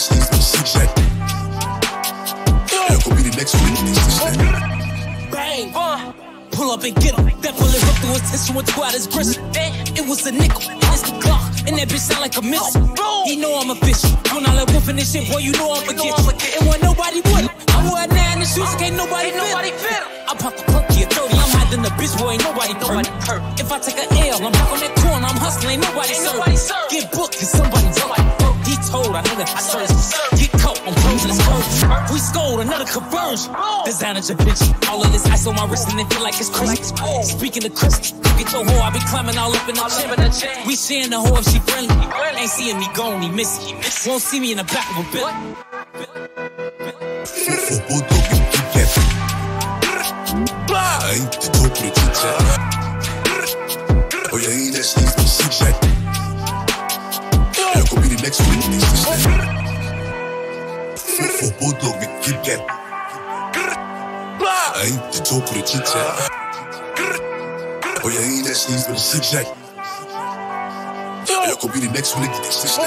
en af snes med zigzag Jeg går i det next week, næste slag Bang! Pull up and get him. That bullet hooked through his tissue and tore out his gristle. Eh, it was a nickel, and it's the Glock, and that bitch sound like a missile. He know I'm official. When I like whooping this shit, boy, you know I'ma get you. And when nobody would, I wore a nine in the shoes, can't nobody fit. I pop the perky at 30, I'm hiding the bitch, boy, ain't nobody hurt. If I take a L, I'm back on that corner, I'm hustling, ain't nobody serve. Get booked, cause somebody somebody He told, I know that I serve. Scored another conversion. Designer Vinci. All of this ice on my wrist and it feel like it's crazy. Speaking of Chris, get your whore, I be climbing all up in the chain. We sharing the whore if she friendly. Ain't seeing me gone, he miss it. Won't see me in the back of a af snes med zigzag Jeg går I ain't the talk of the chit chat. Oh, yeah, ain't that sneeze with a zig zag. Y'all gonna be the next one to get the six